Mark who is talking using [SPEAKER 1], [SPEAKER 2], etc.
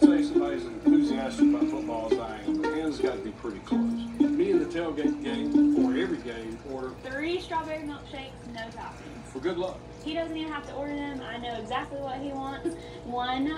[SPEAKER 1] say somebody's enthusiastic about football as I am, the Hannah's got to be pretty close. Me and the tailgate game, for every game, order
[SPEAKER 2] Three strawberry milkshakes, no toppings.
[SPEAKER 1] for good luck.
[SPEAKER 2] He doesn't even have to order them. I know exactly what he wants. One